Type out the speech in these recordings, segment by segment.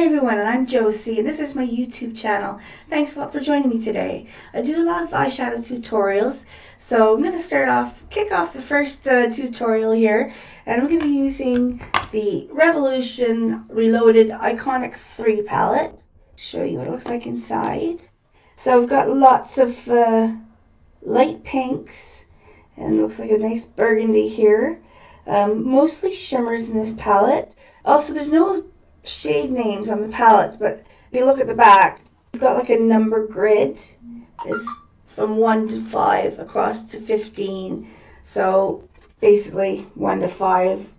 Hi everyone, and I'm Josee, and this is my YouTube channel. Thanks a lot for joining me today. I do a lot of eyeshadow tutorials, so I'm going to start off, kick off the first uh, tutorial here, and I'm going to be using the Revolution Reloaded Iconic 3 palette show you what it looks like inside. So I've got lots of uh, light pinks, and looks like a nice burgundy here. Um, mostly shimmers in this palette. Also, there's no shade names on the palettes, but if you look at the back, you've got like a number grid. It's from 1 to 5 across to 15. So basically 1 to 5,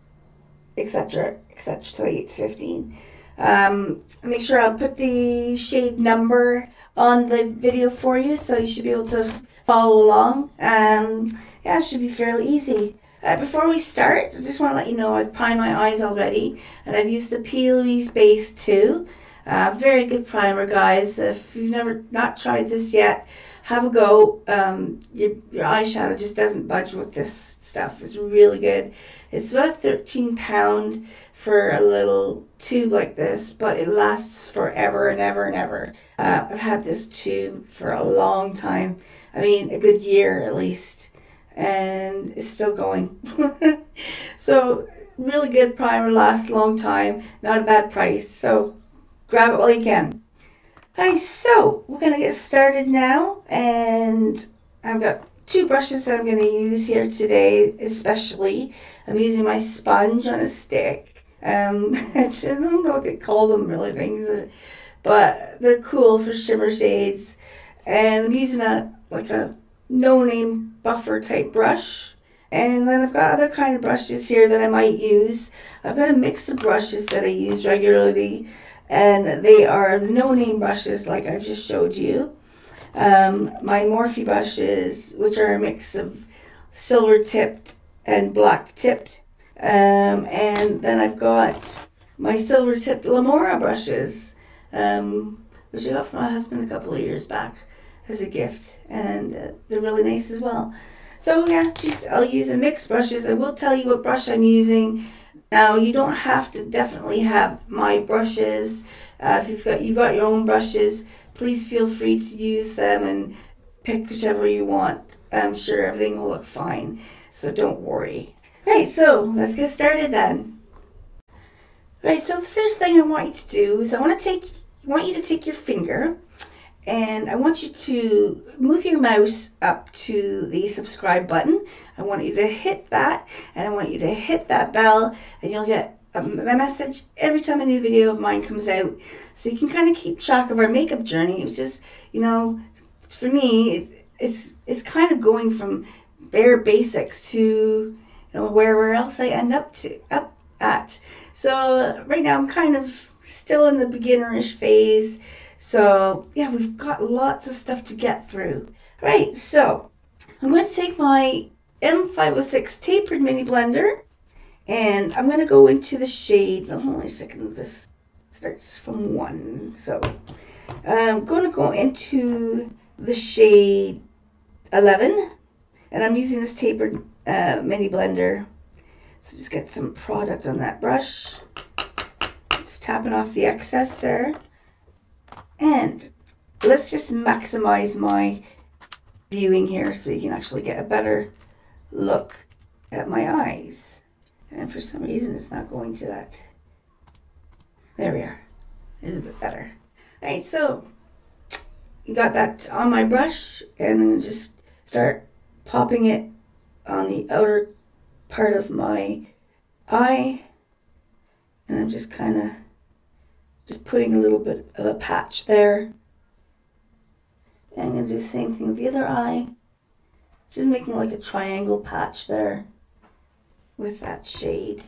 etc., etc., to 8 to 15. Um, make sure I'll put the shade number on the video for you so you should be able to follow along. Um, yeah, it should be fairly easy. Uh, before we start, I just want to let you know I've primed my eyes already and I've used the P. Base 2. Uh, very good primer, guys. If you've never not tried this yet, have a go. Um, your, your eyeshadow just doesn't budge with this stuff. It's really good. It's about 13 pound for a little tube like this, but it lasts forever and ever and ever. Uh, I've had this tube for a long time. I mean, a good year at least and it's still going. so really good primer, lasts a long time, not a bad price. So grab it while you can. Alright, so we're gonna get started now, and I've got two brushes that I'm gonna use here today, especially. I'm using my sponge on a stick. Um, I don't know what they call them, really things, but they're cool for shimmer shades. And I'm using a like a no name buffer type brush. And then I've got other kind of brushes here that I might use. I've got a mix of brushes that I use regularly. And they are the no name brushes like I've just showed you. Um, my Morphe brushes, which are a mix of silver tipped and black tipped. Um, and then I've got my silver tipped Lamora brushes, um, which I got from my husband a couple of years back as a gift, and uh, they're really nice as well. So yeah, just I'll use a mixed brushes. I will tell you what brush I'm using. Now you don't have to definitely have my brushes. Uh, if you've got you've got your own brushes, please feel free to use them and pick whichever you want. I'm sure everything will look fine, so don't worry. Right, so let's get started then. Right, so the first thing I want you to do is I want to take I want you to take your finger and I want you to move your mouse up to the subscribe button. I want you to hit that and I want you to hit that bell and you'll get a message every time a new video of mine comes out. So you can kind of keep track of our makeup journey, It's just, you know, for me, it's, it's, it's kind of going from bare basics to, you know, wherever else I end up to, up at. So right now I'm kind of still in the beginnerish phase. So yeah, we've got lots of stuff to get through. Right, so I'm going to take my M506 tapered mini blender and I'm going to go into the shade. Oh, hold on a second, this starts from one. So I'm going to go into the shade 11 and I'm using this tapered uh, mini blender. So just get some product on that brush. Just tapping off the excess there. And let's just maximize my viewing here so you can actually get a better look at my eyes. And for some reason it's not going to that. There we are. It's a bit better. Alright, so you got that on my brush and I'm just start popping it on the outer part of my eye. And I'm just kind of just putting a little bit of a patch there. And I'm going to do the same thing with the other eye. Just making like a triangle patch there with that shade.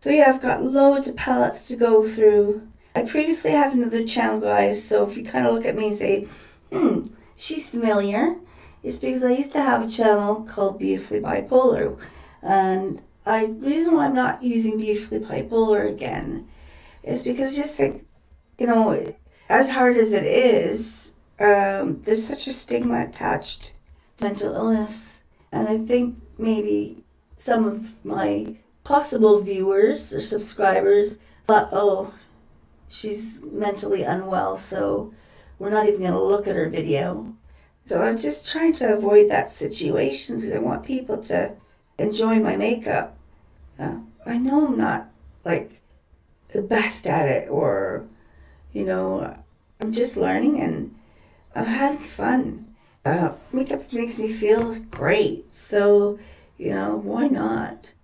So yeah, I've got loads of palettes to go through. I previously had another channel, guys, so if you kind of look at me and say, hmm, she's familiar, is because I used to have a channel called Beautifully Bipolar. And I reason why I'm not using Beautifully Bipolar again is because just think, you know, as hard as it is, um, there's such a stigma attached to mental illness. And I think maybe some of my possible viewers or subscribers thought, oh, she's mentally unwell, so we're not even going to look at her video. So I'm just trying to avoid that situation because I want people to enjoy my makeup. Uh, I know I'm not like the best at it or, you know, I'm just learning and I'm having fun. Uh, makeup makes me feel great. So, you know, why not?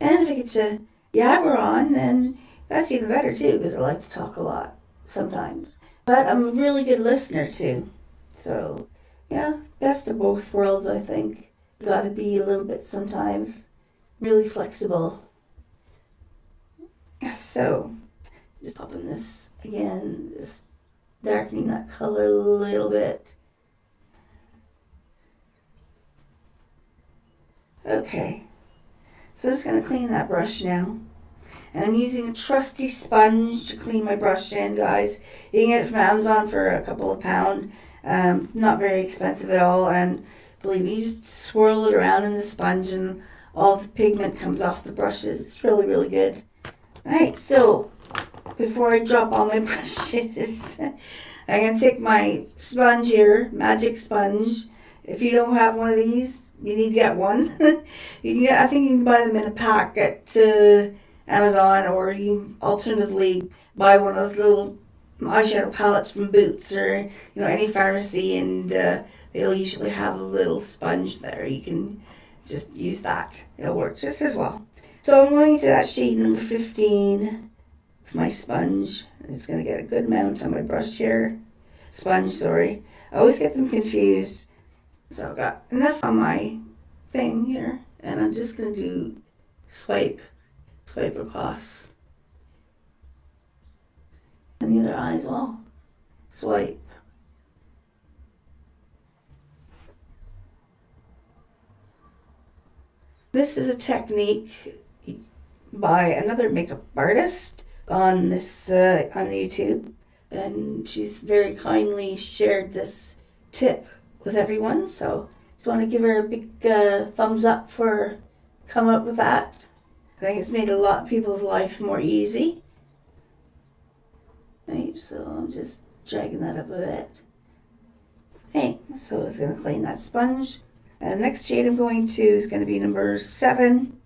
And if I get to yabber on, then that's even better too, because I like to talk a lot sometimes. But I'm a really good listener too. So, yeah, best of both worlds, I think. Got to be a little bit sometimes really flexible. So, just popping this again, just darkening that color a little bit. Okay, so I'm just going to clean that brush now. And I'm using a trusty sponge to clean my brush in, guys. You can get it from Amazon for a couple of pound. Um, not very expensive at all. And believe me, you just swirl it around in the sponge and all the pigment comes off the brushes. It's really, really good. Alright, so before I drop all my brushes, I'm going to take my sponge here, magic sponge. If you don't have one of these, you need to get one. you can get, I think you can buy them in a pack at uh, Amazon, or you alternatively buy one of those little eyeshadow palettes from Boots or you know any pharmacy, and uh, they'll usually have a little sponge there. You can just use that; it'll work just as well. So I'm going to that shade number 15 with my sponge. It's going to get a good amount on my brush here. Sponge, sorry. I always get them confused. So I've got enough on my thing here, and I'm just going to do swipe, swipe across. And the other eye as well. Swipe. This is a technique by another makeup artist on this uh, on YouTube, and she's very kindly shared this tip with everyone. So just want to give her a big uh, thumbs up for coming up with that. I think it's made a lot of people's life more easy. Right, so I'm just dragging that up a bit. Okay, so it's going to clean that sponge. And the next shade I'm going to is going to be number seven.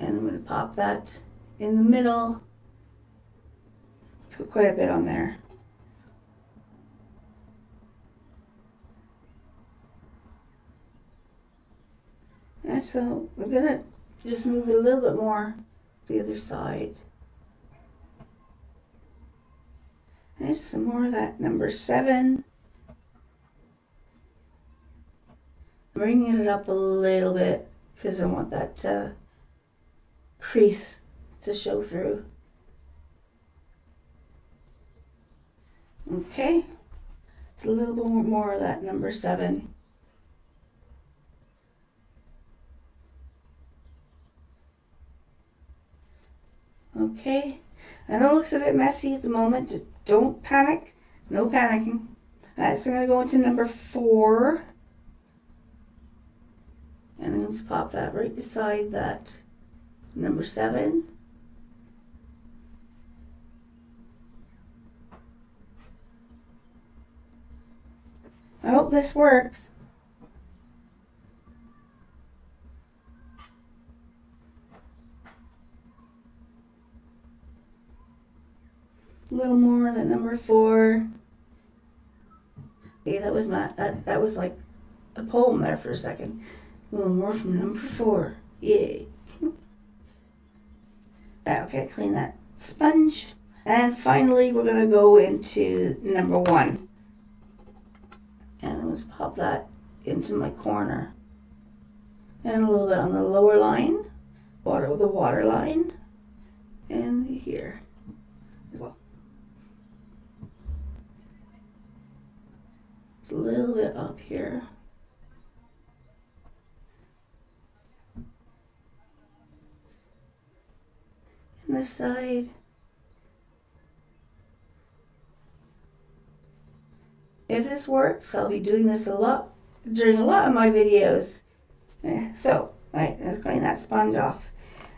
And I'm going to pop that in the middle. Put quite a bit on there. And so we're going to just move it a little bit more to the other side. There's some more of that number seven. Bringing it up a little bit because I want that uh, crease to show through. Okay, it's a little bit more of that number seven. Okay, I know it looks a bit messy at the moment. Don't panic. No panicking. Alright, so I'm going to go into number four. And to pop that right beside that number seven. I hope this works. A little more than number four. Okay, that was my that that was like a poem there for a second. A little more from number four. Yay. okay, clean that sponge. And finally, we're to go into number one. And let's pop that into my corner. And a little bit on the lower line, water the water line, and here as well. It's a little bit up here. And this side. If this works, I'll be doing this a lot during a lot of my videos. Eh, so, right, let's clean that sponge off.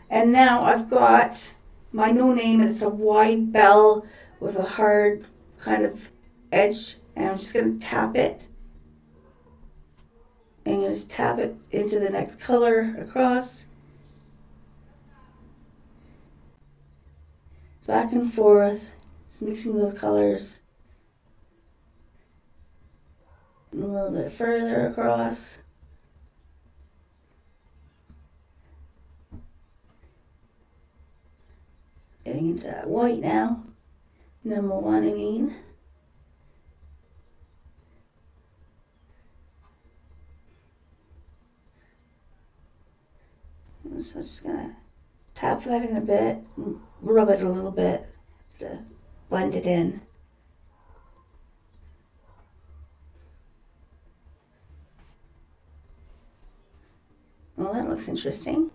And now I've got my no name, it's a wide bell with a hard kind of edge. And I'm just going to tap it. And just tap it into the next color across. Back and forth, just mixing those colors. A little bit further across. Getting into that white now. Number one, I mean. So I'm just gonna tap that in a bit, rub it a little bit just to blend it in. Well, that looks interesting.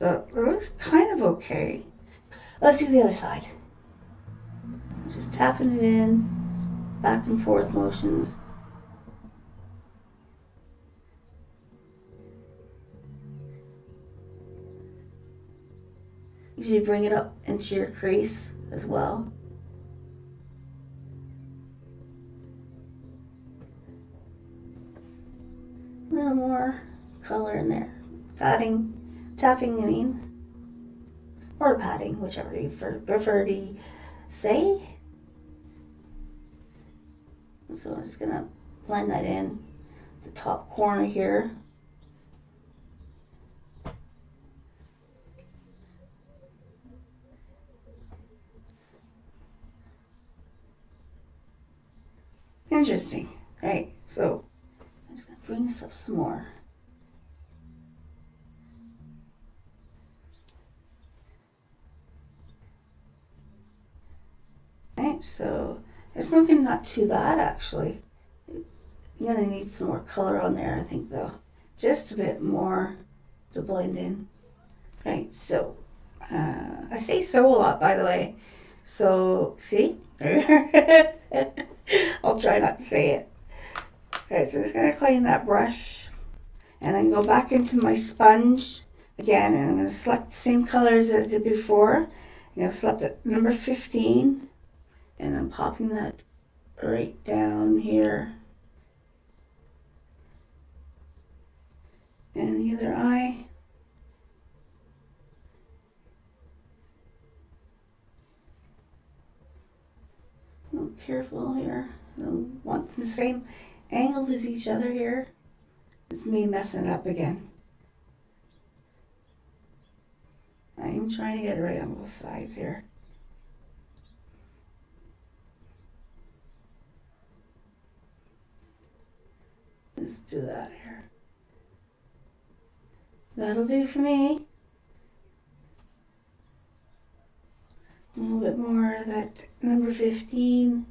It looks kind of okay. Let's do the other side. Just tapping it in, back and forth motions. You bring it up into your crease as well. A little more color in there. Padding, tapping, I mean. Or padding, whichever you prefer to say. So I'm just gonna blend that in the top corner here. Interesting, right? So I'm just gonna bring this up some more. Right, so it's looking not too bad actually. You're gonna need some more color on there, I think though. Just a bit more to blend in. Right, so uh, I say so a lot by the way. So see? I'll try not to say it. Okay, so I'm just going to clean that brush. And then go back into my sponge again. And I'm going to select the same colors that I did before. I'm going to select at number 15. And I'm popping that right down here. And the other eye. Careful here. I don't want the same angle as each other here. It's me messing it up again. I am trying to get it right on both sides here. Let's do that here. That'll do for me. A little bit more that number 15.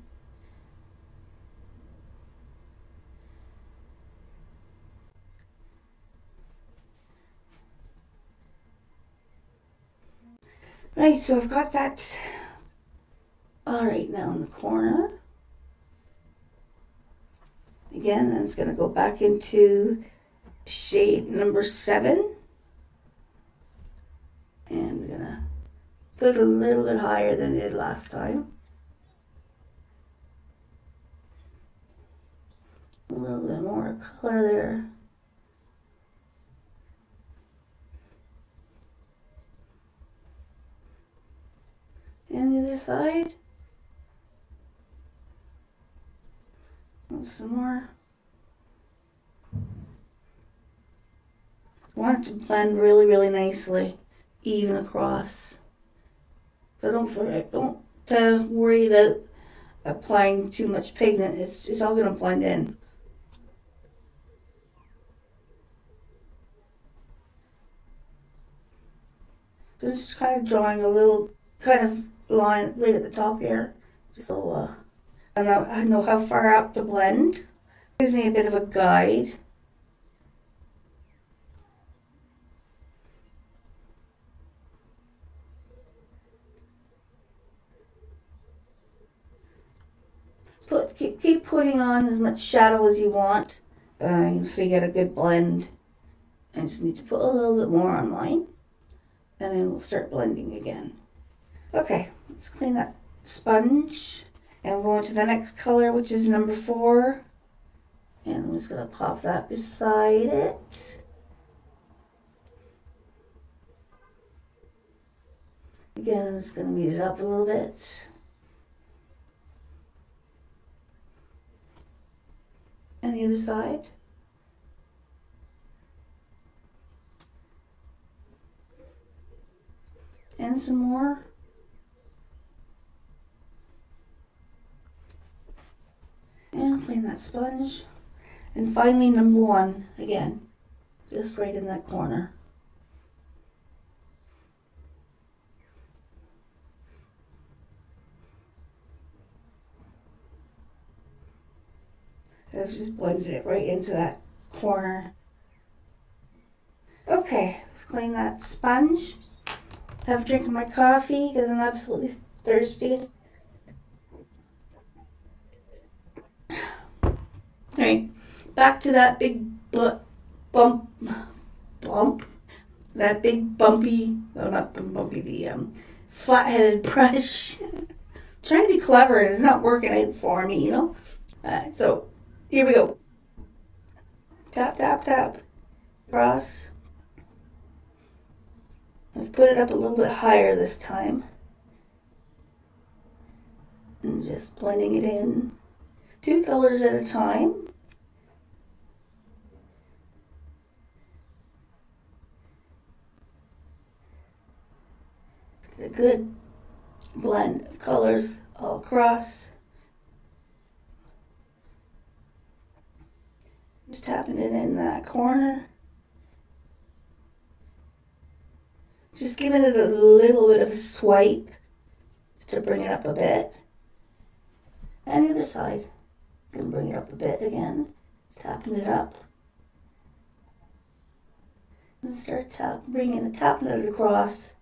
Right, so I've got that all right now in the corner. Again, I'm just going to go back into shade number seven. And we're going to put a little bit higher than it did last time. A little bit more color there. And the other side. And some more. Want it to blend really, really nicely, even across. So don't forget, don't uh, worry about applying too much pigment. It's, it's all going to blend in. So I'm just kind of drawing a little kind of line right at the top here. Just so uh, I know, how far up to blend. Gives me a bit of a guide. Put keep, keep putting on as much shadow as you want uh, so you get a good blend. I just need to put a little bit more on mine and then we'll start blending again. Okay, let's clean that sponge and we'll go into the next color which is number four and I'm just going to pop that beside it. Again, I'm just going to beat it up a little bit. And the other side. And some more. And clean that sponge. And finally, number one, again, just right in that corner. I've just blended it right into that corner. Okay, let's clean that sponge. Have a drink of my coffee because I'm absolutely thirsty. Alright, back to that big bump, bump, that big bumpy, oh not bumpy, the um, flat-headed brush. trying to be clever and it's not working out for me, you know? Uh, so here we go. Tap, tap, tap. Cross. I've put it up a little bit higher this time. And just blending it in. Two colors at a time. Get a good blend of colors all across. Just tapping it in that corner. Just giving it a little bit of a swipe just to bring it up a bit. And the other side. Gonna bring it up a bit again. Just tapping it up. And start tap, bringing it, tapping it across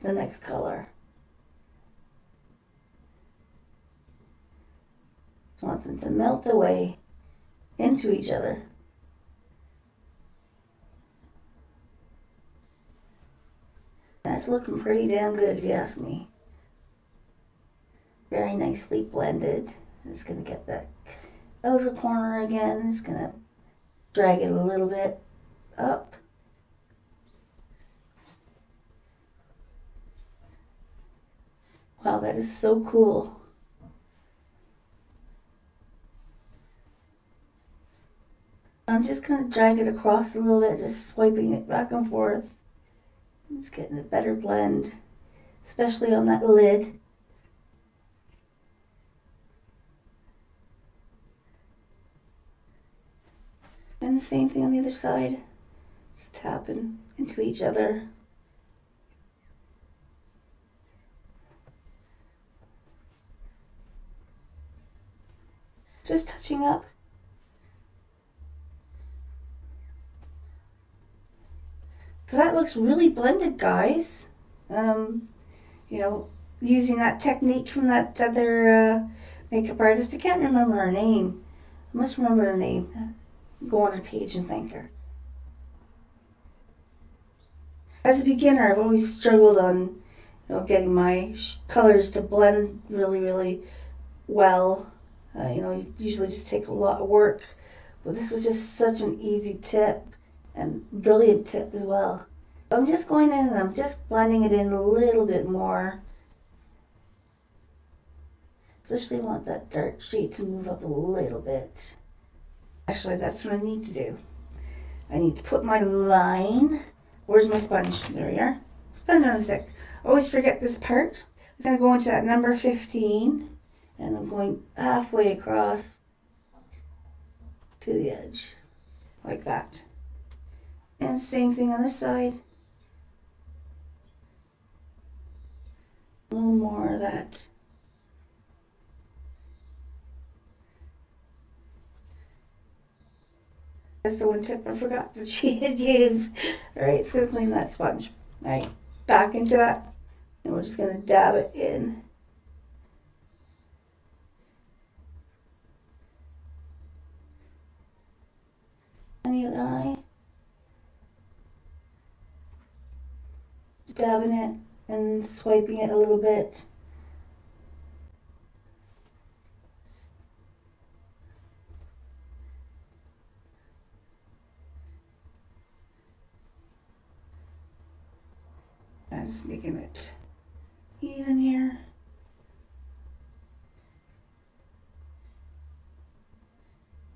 the next color. Just want them to melt away into each other. That's looking pretty damn good if you ask me. Very nicely blended. I'm just going to get that outer corner again. Just going to drag it a little bit up. Wow, that is so cool. I'm just going to drag it across a little bit, just swiping it back and forth. It's getting a better blend, especially on that lid. And the same thing on the other side. Just tapping into each other. Just touching up. So that looks really blended, guys. Um, you know, using that technique from that other uh, makeup artist. I can't remember her name. I must remember her name. Go on her page and thank her. As a beginner, I've always struggled on, you know, getting my colors to blend really, really well. Uh, you know, usually just take a lot of work. But this was just such an easy tip and brilliant tip as well. I'm just going in and I'm just blending it in a little bit more. Especially want that dark shade to move up a little bit. Actually, that's what I need to do. I need to put my line. Where's my sponge? There we are. Sponge on a stick. Always forget this part. I'm going to go into that number 15. And I'm going halfway across to the edge. Like that. And same thing on the side. A little more of that. That's the one tip I forgot that she had gave. Alright, so we're clean that sponge. Alright, back into that. And we're just going to dab it in. And the other eye. Dabbing it and swiping it a little bit. I'm just making it even here.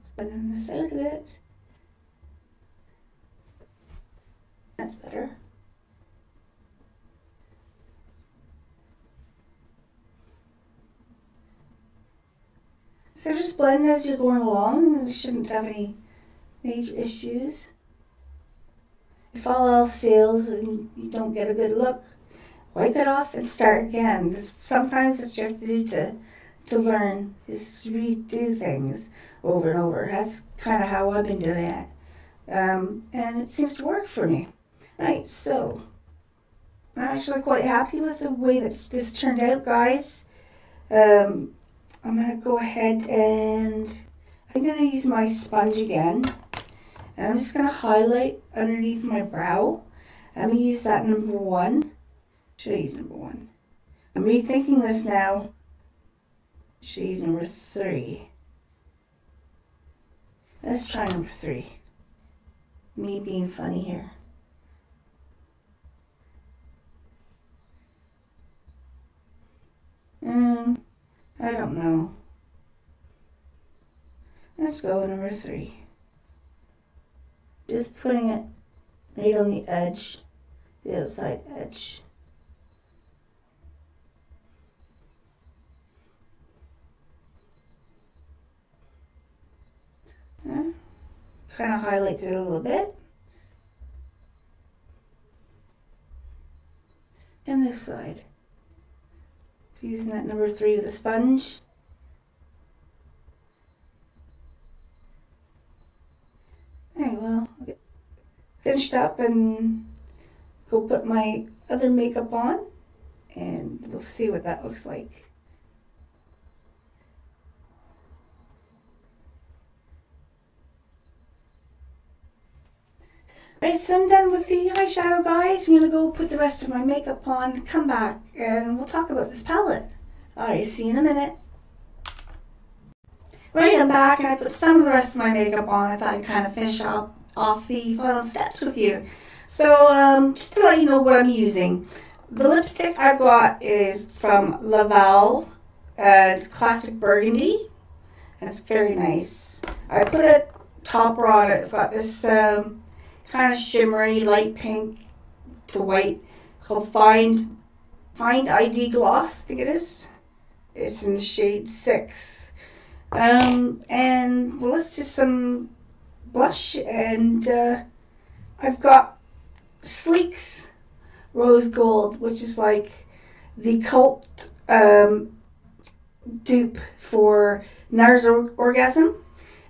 Spinning the side of it. That's better. So just blend as you're going along. You shouldn't have any major issues. If all else fails and you don't get a good look, wipe it off and start again. Sometimes it's what you have to do to, to learn is to redo things over and over. That's kind of how I've been doing it. Um, and it seems to work for me. Right, so I'm actually quite happy with the way that this turned out, guys. Um, I'm going to go ahead and I think I'm going to use my sponge again. And I'm just going to highlight underneath my brow. I'm going to use that number one. Should I use number one? I'm rethinking this now. Should I use number three? Let's try number three. Me being funny here. Um, I don't know. Let's go number three. Just putting it right on the edge, the outside edge. Yeah. Kind of highlights it a little bit. And this side. Using that number three with a sponge. Okay, well, I'll get finished up and go put my other makeup on and we'll see what that looks like. Alright, so I'm done with the eyeshadow, guys. I'm going to go put the rest of my makeup on, come back, and we'll talk about this palette. Alright, see you in a minute. Right, I'm back, and I put some of the rest of my makeup on. I thought I'd kind of finish off, off the final steps with you. So, um, just to let you know what I'm using. The lipstick I've got is from Laval. Uh, it's Classic Burgundy. And it's very nice. I put a topper on it. I've got this... Um, kind of shimmery light pink to white called Find Find ID Gloss, I think it is. It's in the shade 6. Um, and well, let's do some blush. And uh, I've got Sleek's Rose Gold, which is like the cult um, dupe for NARS Orgasm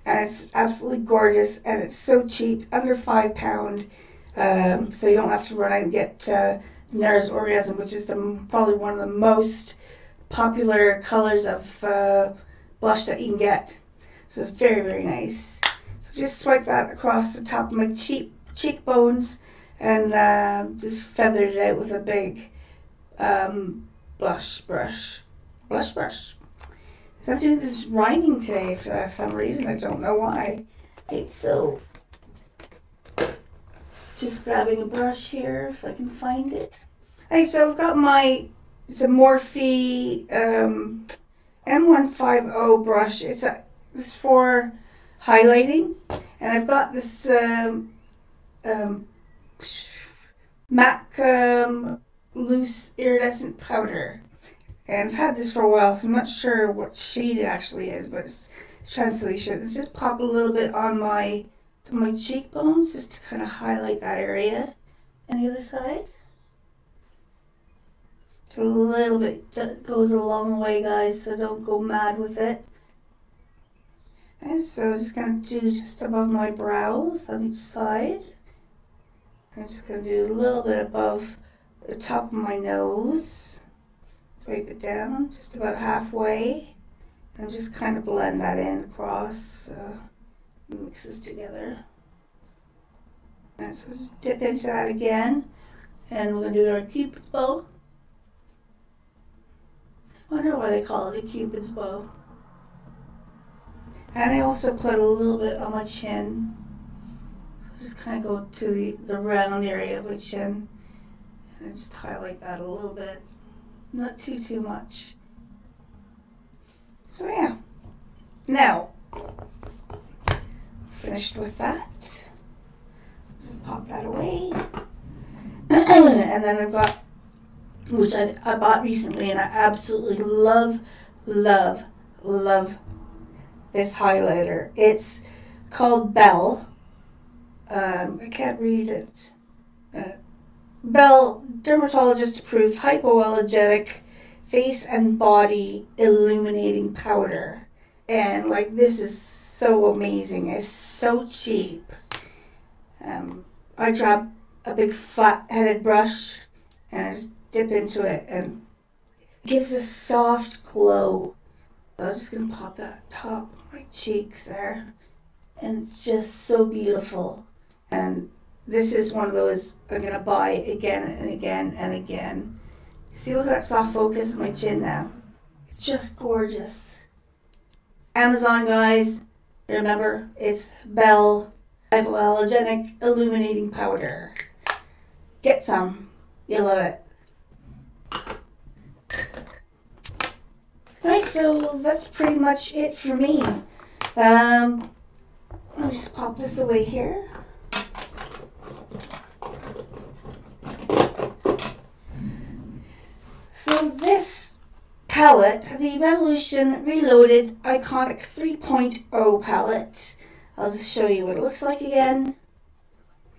and it's absolutely gorgeous and it's so cheap, under five pound. Um, so you don't have to run out and get uh, NARS Orgasm, which is the, probably one of the most popular colors of uh, blush that you can get. So it's very, very nice. So just swipe that across the top of my cheek cheekbones and uh, just feathered it out with a big um, blush brush. Blush brush. So I'm doing this rhyming today for some reason. I don't know why. Right, so just grabbing a brush here if I can find it. Hey, so I've got my it's a Morphe um, M150 brush. It's a this for highlighting, and I've got this um, um, MAC um, loose iridescent powder. And I've had this for a while, so I'm not sure what shade it actually is, but it's, it's translation. It's just pop a little bit on my my cheekbones just to kind of highlight that area. And the other side. It's a little bit, that goes a long way, guys, so don't go mad with it. And so I'm just going to do just above my brows on each side. I'm just going to do a little bit above the top of my nose. Swipe it down just about halfway and just kind of blend that in across, uh, mixes together. And so just dip into that again. And we're going to do our cupid's bow. I wonder why they call it a cupid's bow. And I also put a little bit on my chin. So just kind of go to the, the round area of my chin. And just highlight that a little bit. Not too, too much. So yeah. Now, finished with that. Just pop that away. and then I've got, which I, I bought recently and I absolutely love, love, love this highlighter. It's called Bell. Um, I can't read it. Uh, Bell dermatologist approved hypoallergenic face and body illuminating powder. And like this is so amazing. It's so cheap. Um, I grab a big flat headed brush and I just dip into it and it gives a soft glow. I'm just gonna pop that top of my cheeks there. And it's just so beautiful. And this is one of those I'm gonna buy again and again and again. See, look at that soft focus on my chin now. It's just gorgeous. Amazon, guys. Remember, it's Bell Hypoallergenic Illuminating Powder. Get some. You'll love it. Alright, so that's pretty much it for me. Um, me just pop this away here. So this palette, the Revolution Reloaded Iconic 3.0 palette, I'll just show you what it looks like again.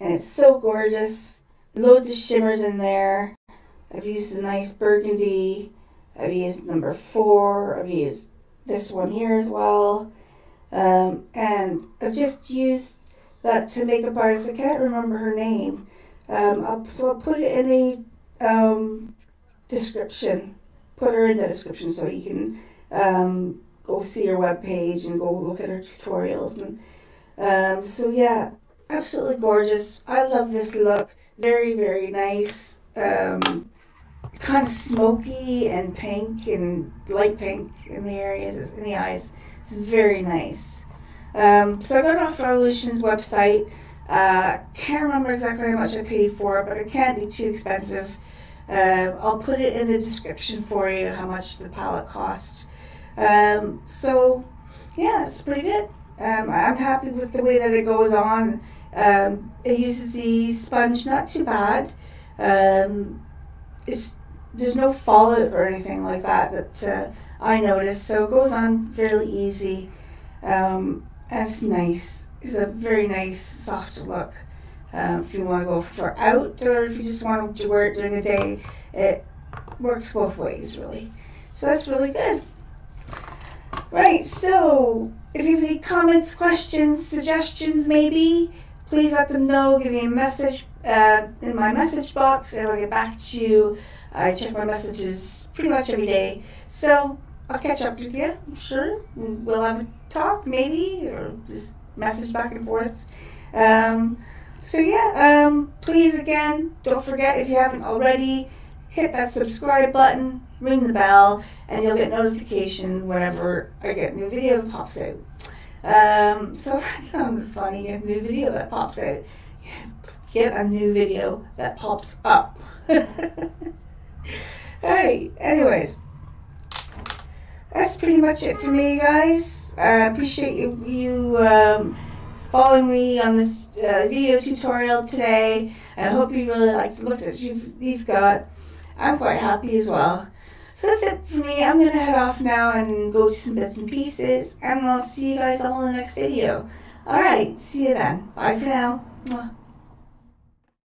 And it's so gorgeous. Loads of shimmers in there. I've used a nice burgundy. I've used number four. I've used this one here as well. Um, and I've just used that to make a artist. I can't remember her name. Um, I'll, I'll, put it in the um, description. Put her in the description so you can um, go see her webpage and go look at her tutorials. And um, so yeah, absolutely gorgeous. I love this look. Very very nice. Um, it's kind of smoky and pink and light pink in the areas in the eyes. It's very nice. Um, so I got it off Revolution's website. Uh, can't remember exactly how much I paid for it, but it can't be too expensive. Uh, I'll put it in the description for you how much the palette cost. Um, so, yeah, it's pretty good. Um, I'm happy with the way that it goes on. Um, it uses the sponge not too bad. Um, it's there's no fallout or anything like that that uh, I noticed, so it goes on fairly easy. Um, and it's nice. It's a very nice soft look. Uh, if you want to go for out or if you just want to wear it during the day, it works both ways really. So that's really good. Right, so if you have any comments, questions, suggestions maybe, please let them know. Give me a message uh, in my message box and I'll get back to you. I check my messages pretty much every day. So I'll catch up with you, I'm sure. We'll have a talk maybe or just message back and forth. Um, so yeah, um, please again, don't forget if you haven't already, hit that subscribe button, ring the bell, and you'll get notification whenever I get a new video that pops out. Um, so that sounds funny, a new video that pops out. Get a new video that pops up. Alright, anyways. That's pretty much it for me, guys. I appreciate you, you um, following me on this uh, video tutorial today. And I hope you really like the look that you've, you've got. I'm quite happy as well. So that's it for me. I'm going to head off now and go to some bits and pieces. And I'll see you guys all in the next video. Alright, see you then. Bye for now.